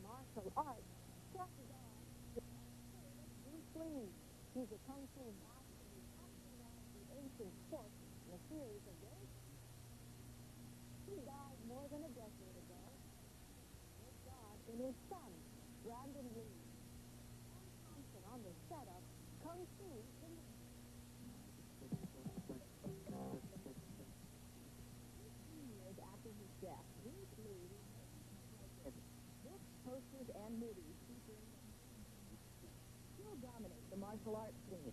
martial arts Bruce Lee. He's a kung fu master who popularized the ancient sport in a series of races. He died more than a decade ago. God his son, Brandon Lee. Thompson on the setup, Kung Fu in the years after his death, Bruce Lee books, posters, and movies featuring still dominate the martial arts scene.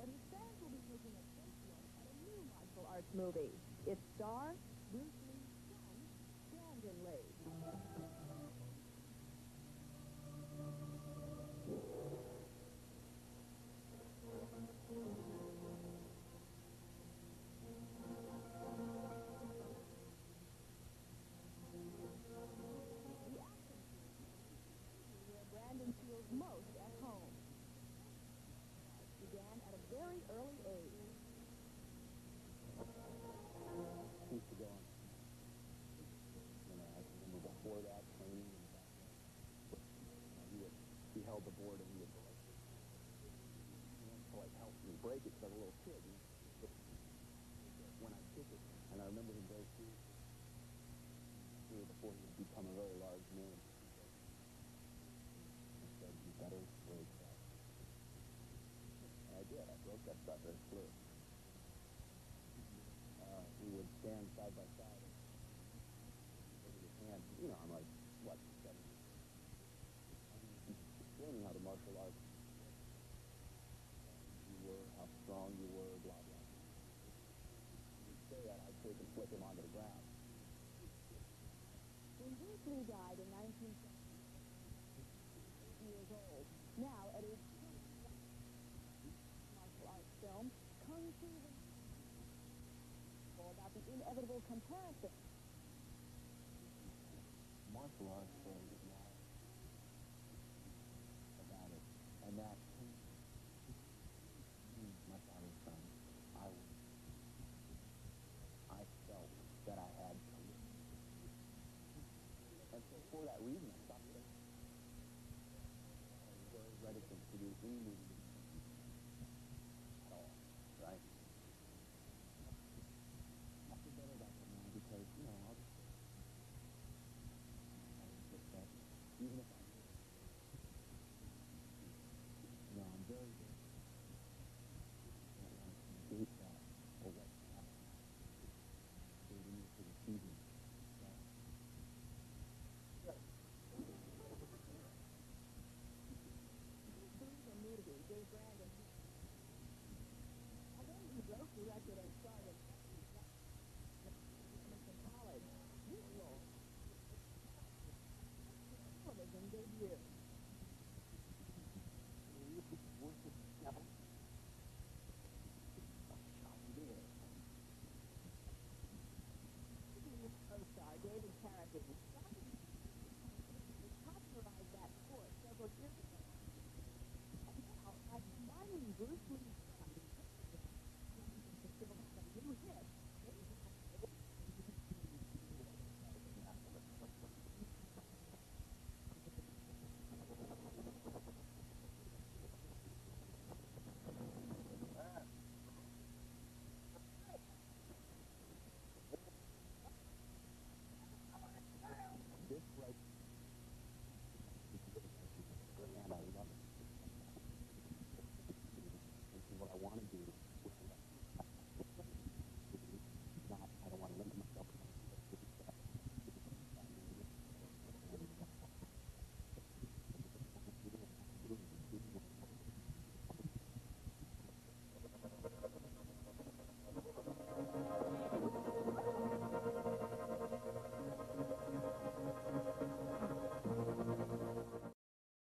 But his fans will be at a new martial arts movie. Its star, very early age. used to go on. You know, I remember before that training he would he held the board and he would like like help me break it because I was a little kid. When I kick it, and I remember him very seriously. Before he would become a very large man. He said, "You better break that." I did. I broke that sucker. It flew uh, we would stand side by side and his hand. You know, I'm like, what, seven? Explaining how the martial arts you were, how strong you were, blah, blah. Would say that, I'd take and flip him onto the ground. When Bruce Lee died in 1970, years old, now at his martial arts film, Kung Fu the about the inevitable comparison. Martial arts not about it. And that, my father's son, I I felt that I had. And so for that reason, I stopped very reticent to do any movie at all, right? I feel better about that now because, you know, I'll just I would get that, even if I you know, I'm very good. I don't want to negate that or what happened. So we need to receive it. Right? Bruce and movie gave Brandon. Although he broke the record and started